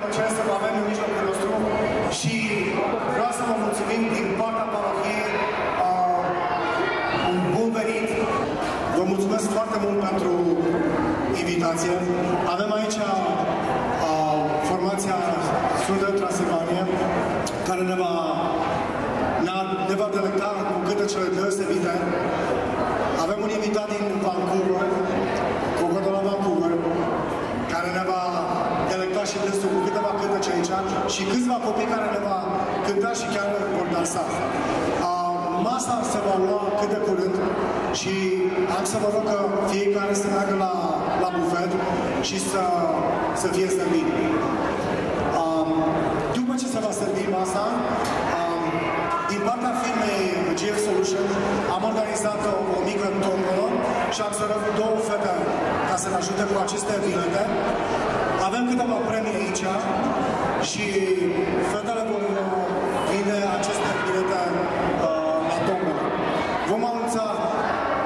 că avem în mijlocul nostru și vreau să vă mulțumim din partea parohiei uh, un bun venit. Vă mulțumesc foarte mult pentru invitație. Avem aici uh, formația Student Transilvania care ne va, ne, ne va delecta cu câte cele deosebite. Avem un invitat din Vancouver, Coco de la Vancouver, care ne va delecta și dânsul cu câteva cântece aici și câțiva copii care ne va cânta și chiar vor dansa. Uh, masa se va lua cât de curând și am să vă rog că fiecare să meargă la, la bufet și să, să fie servit. Um, după ce se va servi masa, um, din partea firmei GF Solution am organizat o, o mică tombolă și am să rog două fete ca să ne ajute cu aceste bilete. Avem câteva premii aici și fetele vor vinde aceste bilete uh, la tombolă. Vom anunța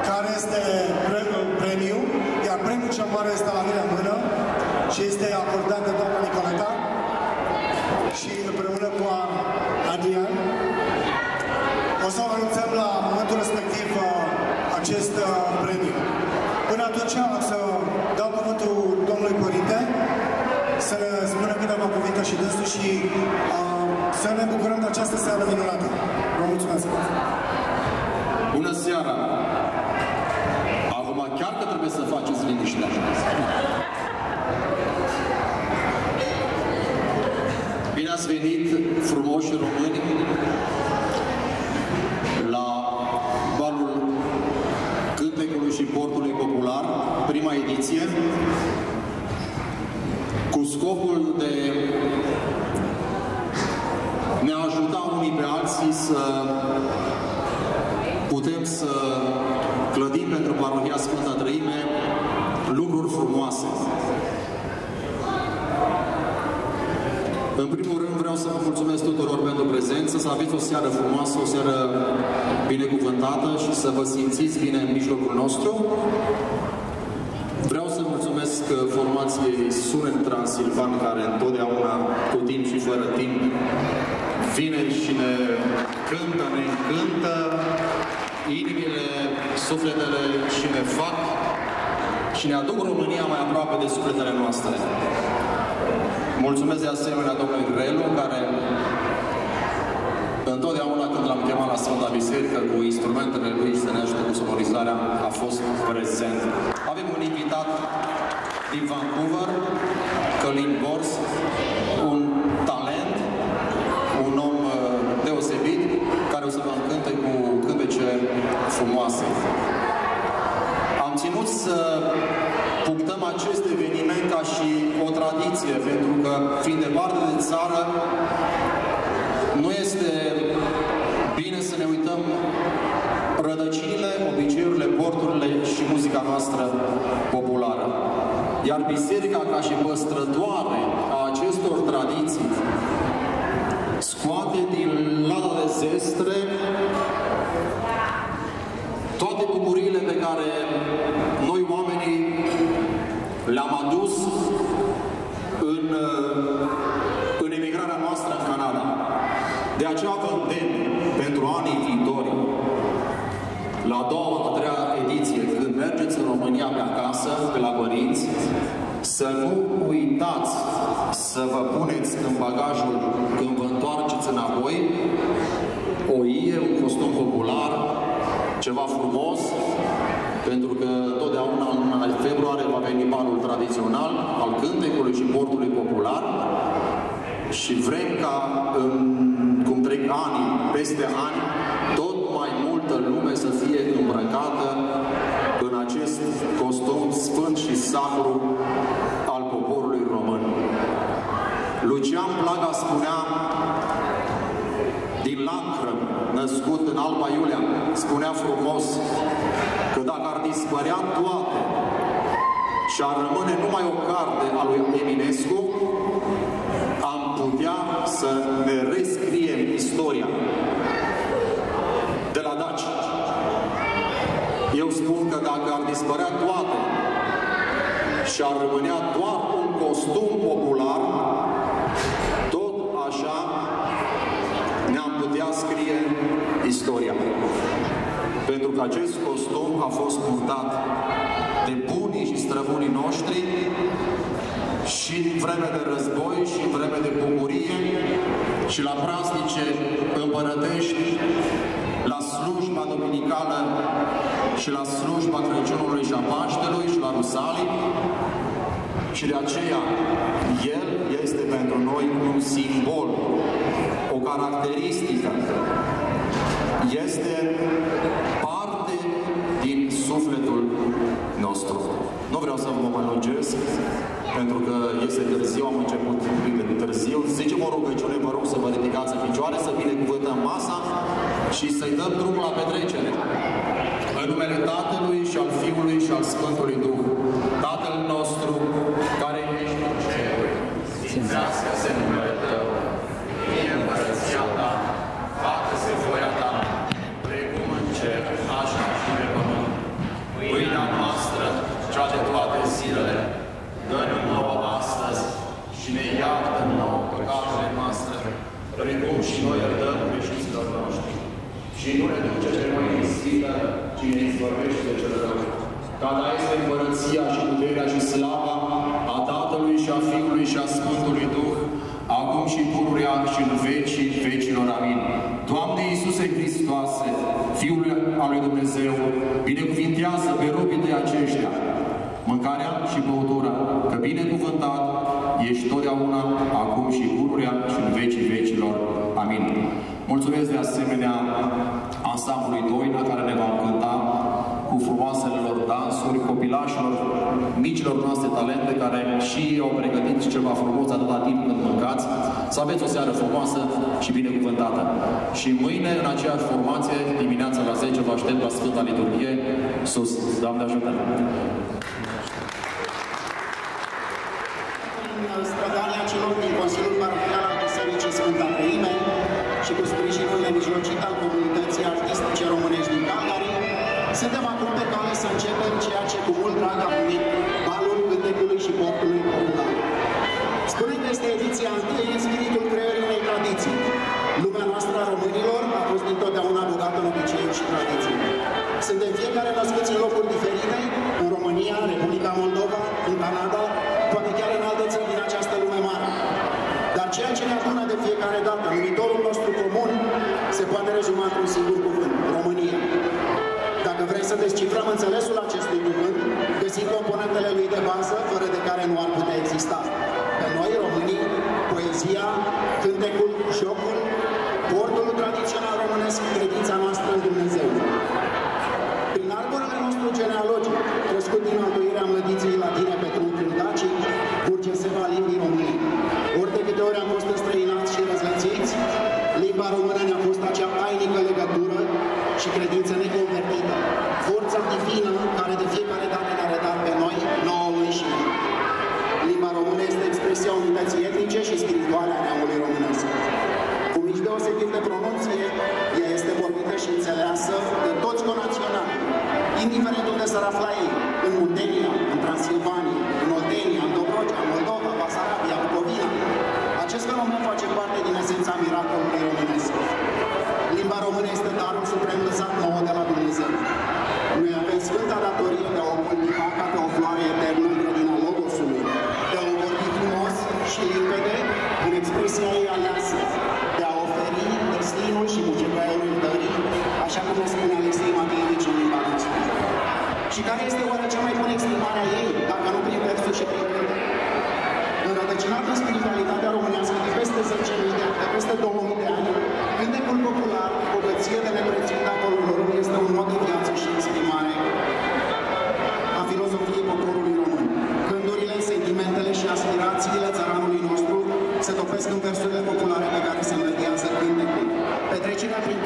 care este pre- premiul, iar premiul cel mare este la mine în mână și este acordat de doamna Nicoleta și împreună cu Adrian. O să o anunțăm la momentul respectiv uh, acest uh, premiu. Până atunci o să dau cuvântul domnului Părinte să ne spună câteva cuvinte și dânsul și uh, să ne bucurăm de această seară minunată. Vă mulțumesc! Bună seara! Acum chiar că trebuie să faceți liniștea. Bine ați venit, frumoși români, la balul Cântecului și Portului Popular, prima ediție, cu scopul de ne ajuta unii pe alții să putem să clădim pentru Parohia Sfânta Trăime lucruri frumoase. În primul rând vreau să vă mulțumesc tuturor pentru prezență, să aveți o seară frumoasă, o seară binecuvântată și să vă simțiți bine în mijlocul nostru. Vreau să mulțumesc formației Sunet Transilvan, care întotdeauna, cu timp și fără timp, vine și ne cântă, ne încântă inimile, sufletele și ne fac și ne aduc România mai aproape de sufletele noastre. Mulțumesc de asemenea domnului Grelu, care întotdeauna când l-am chemat la Sfânta Biserică cu instrumentele lui să ne ajute cu sonorizarea, a fost prezent. Avem un invitat din Vancouver, Călin Bors, un talent, un om uh, deosebit, care o să vă încânte cu cântece frumoase. Am ținut să punctăm acest eveniment ca și o tradiție, pentru că, fiind departe de țară, nu este bine să ne uităm rădăcinile, obiceiurile, porturile și muzica noastră populară. Iar biserica, ca și păstrătoare a acestor tradiții, scoate din lada de zestre toate bucuriile pe care noi oamenii le-am adus în, în emigrarea noastră în Canada. De aceea vă îndemn pentru anii viitori, la a doua, a treia ediție, când mergeți în România pe acasă, pe la părinți, să nu uitați să vă puneți în bagajul, când vă întoarceți înapoi, o ie, un costum popular, ceva frumos, pentru că totdeauna în luna februarie va veni balul tradițional al cântecului și portului popular și vrem ca, în, cum trec ani, peste ani, tot mai multă lume să fie îmbrăcată în acest costum sfânt și sacru al poporului român. Lucian Plaga spunea din Lancrăm, născut în Alba Iulia, spunea frumos că dacă ar dispărea toate și ar rămâne numai o carte a lui Eminescu, am putea să ne rescriem istoria de la Daci. Eu spun că dacă ar dispărea toate și ar rămânea doar un costum popular, tot așa ne-am putea scrie istoria. Pentru că acest costum a fost purtat vreme de război și în vreme de bucurie și la praznice împărătești, la slujba dominicală și la slujba Crăciunului și a Paștelui și la Rusalii. Și de aceea el este pentru noi un simbol, o caracteristică, este nostru. Nu vreau să vă mai lungesc, pentru că este târziu, am început un pic de târziu. Zicem o rugăciune, vă rog să vă ridicați în picioare, să binecuvântăm masa și să-i dăm drumul la petrecere. În numele Tatălui și al Fiului și al Sfântului Duh. Tatăl nostru, care ești în cer, sfințească-se numele Tău, fie împărăția Ta, facă-se voia Ta, precum în cer, așa și pe pământ. Pâinea noastră, cea de toate zilele, dă-ne nouă astăzi și ne iartă nouă păcatele noastre, precum și noi iertăm greșiților noștri. Și nu ne duce pe noi în sfidă, ci ne izvorbește de cel rău. Ca ta este împărăția și puterea și slava a Tatălui și a Fiului și a Sfântului Duh, acum și pururea și în vecii vecilor. Amin. Doamne Iisuse Hristoase, Fiul al lui Dumnezeu, binecuvintează pe robii de aceștia, mâncarea și băutura, că binecuvântat ești totdeauna, acum și pururea și în vecii vecilor. Amin. Mulțumesc de asemenea ansamblului Doina care ne va cânta cu frumoasele lor dansuri, copilașilor, micilor noastre talente care și au pregătit ceva frumos atâta timp când mâncați. Să aveți o seară frumoasă și binecuvântată. Și mâine, în aceeași formație, dimineața la 10, vă aștept la Sfânta Liturghie. Sus, Doamne ajută!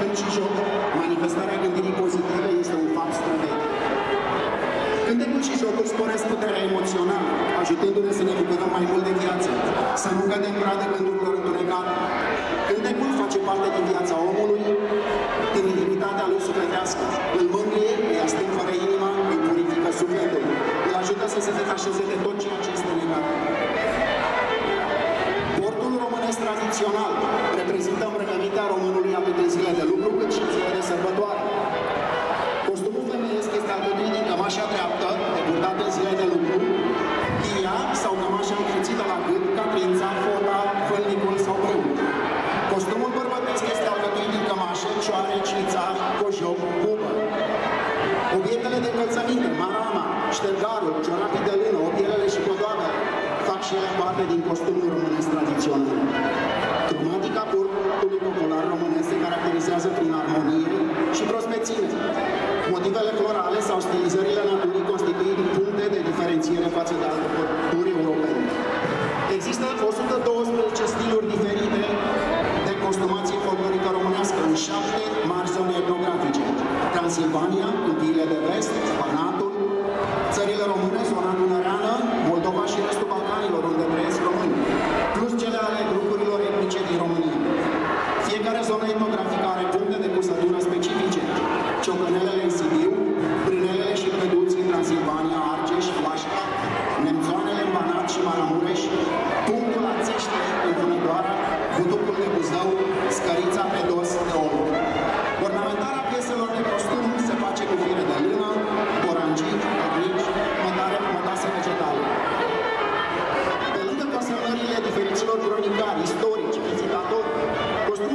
Petrecerea prin cânt și joc, manifestarea gândirii pozitive este un fapt străvechi. Cântecul și jocul sporesc puterea emoțională, ajutându-ne să ne bucurăm mai mult de viață, să nu cădem pradă gândurilor întunecate. Cântecul face parte din viața omului, din intimitatea lui sufletească. Îl mângâie, îi astâmpără inima, îi purifică sufletul, îl ajută să se detașeze de tot ceea ce parte din costumiul românesc tradițional.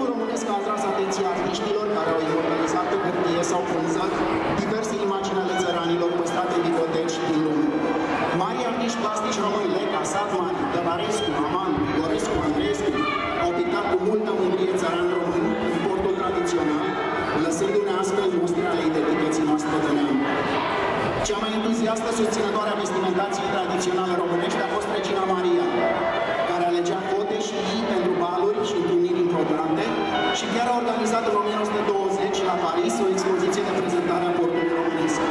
Guvernul românesc a atras atenția artiștilor care au immortalizat pe hârtie sau frunzat diverse imagini ale țăranilor păstrate în biblioteci din lume. Mari artiști plastici români, Leca, Satman, Dălarescu, Aman, Gorescu, Andreescu, au pictat cu multă mândrie țăran român în portul tradițional, lăsându-ne astfel lustre ale identității noastre de neam. Cea mai entuziastă susținătoare a vestimentației tradiționale românești a fost Regina Maria, care alegea cote și pentru baluri și într Durande și chiar a organizat în 1920 la Paris o expoziție de prezentare a portului românesc.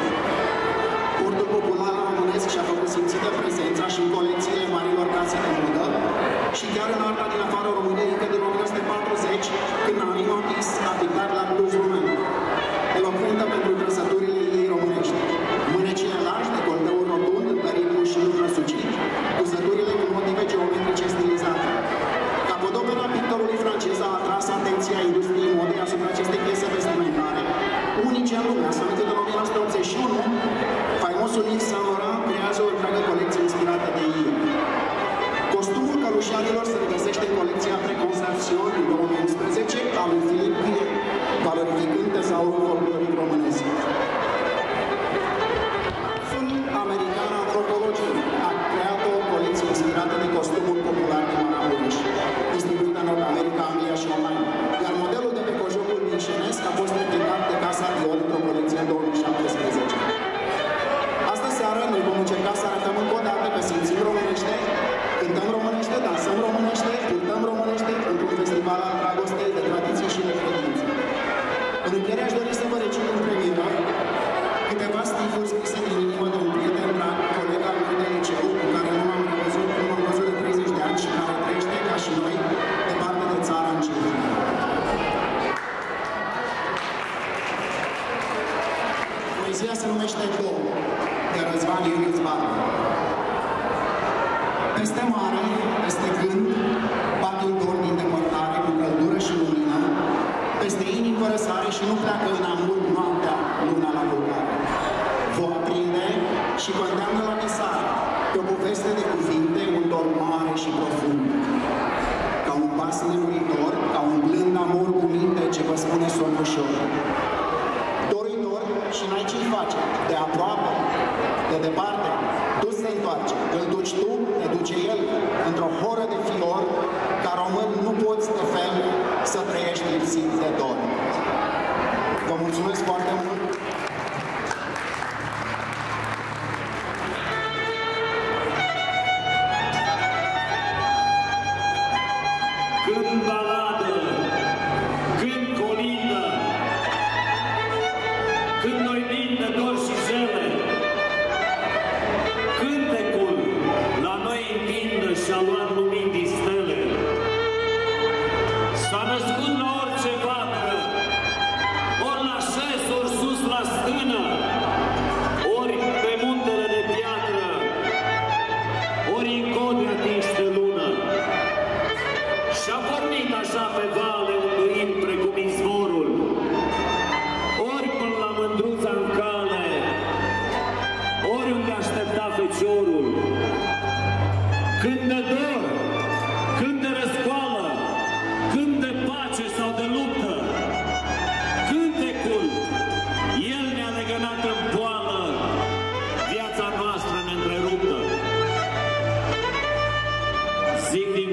Zengin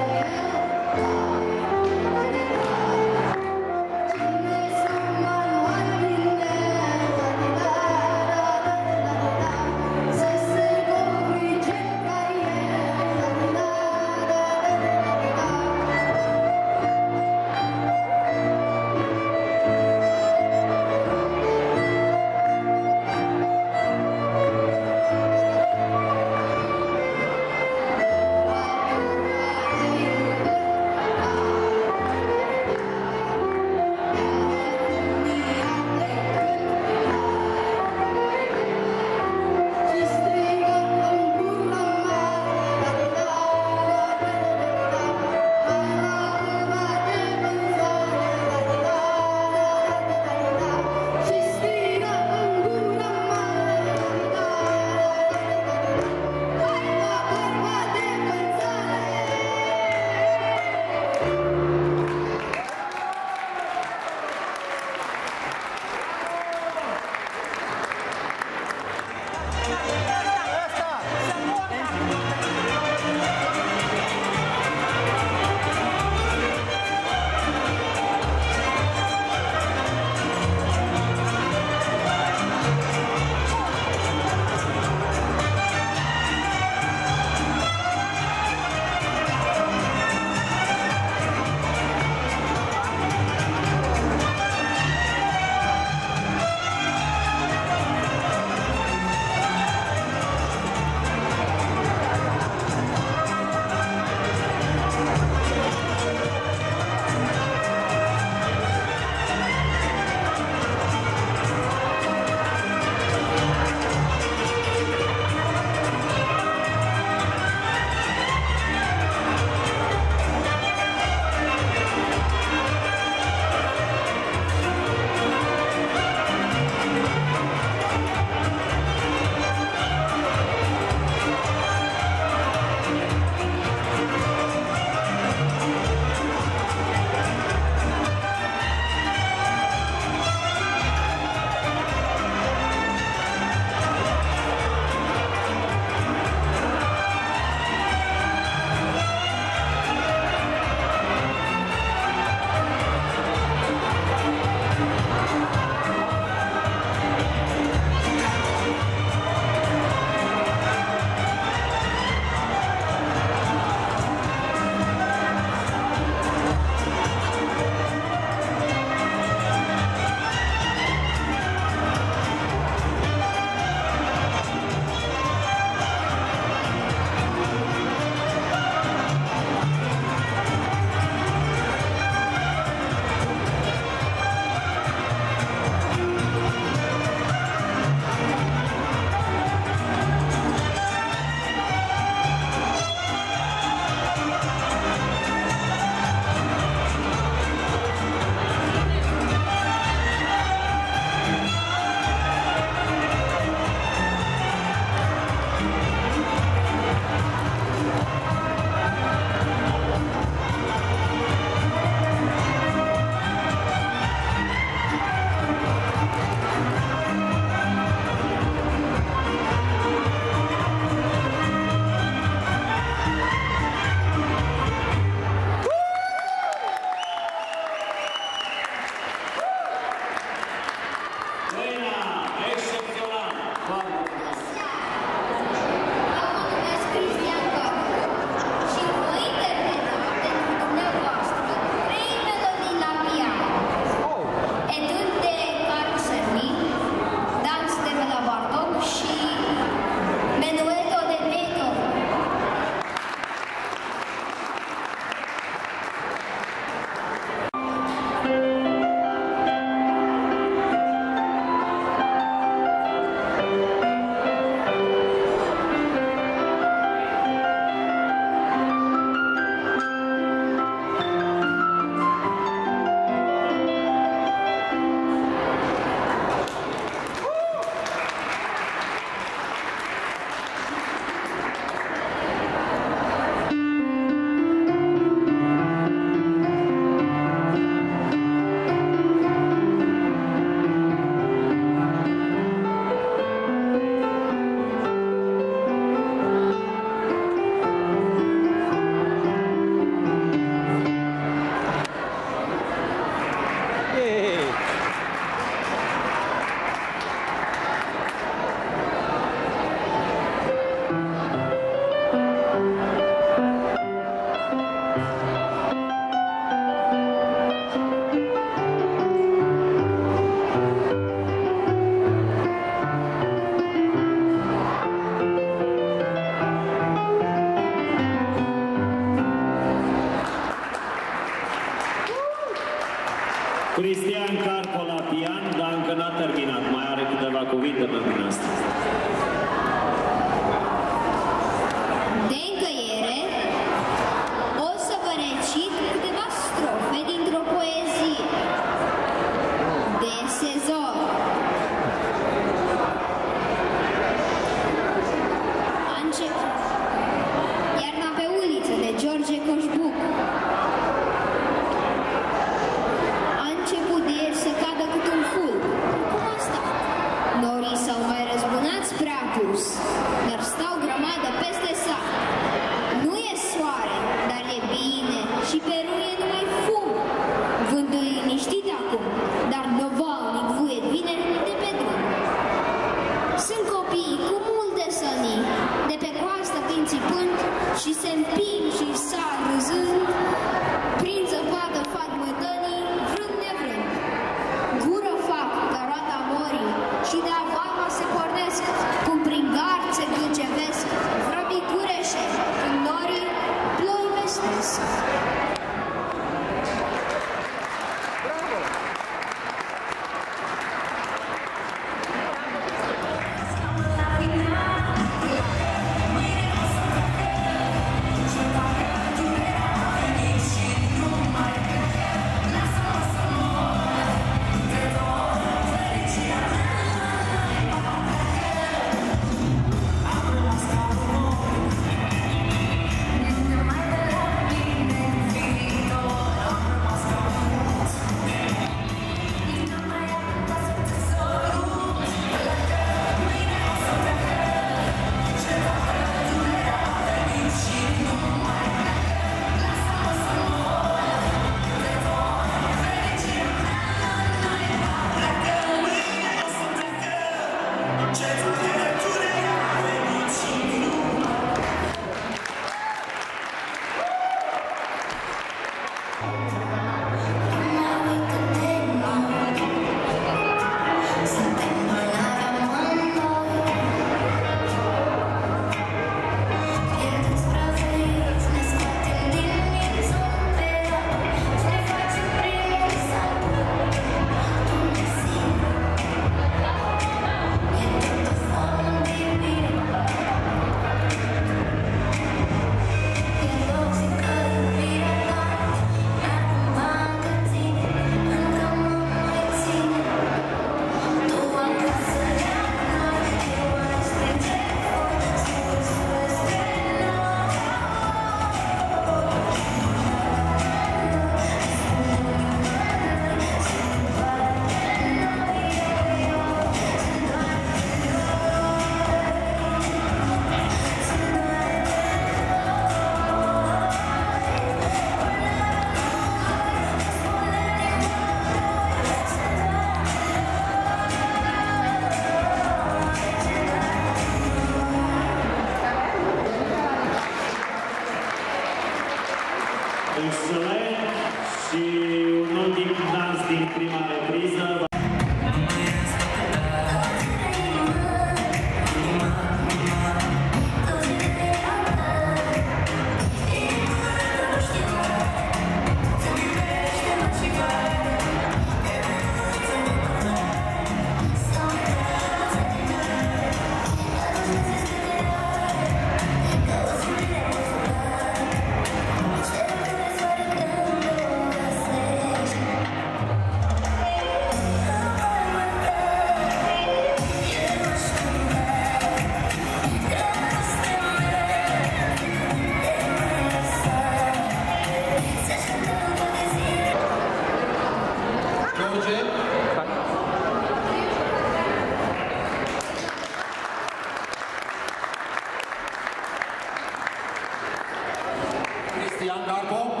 Christian Garbo.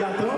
bientôt.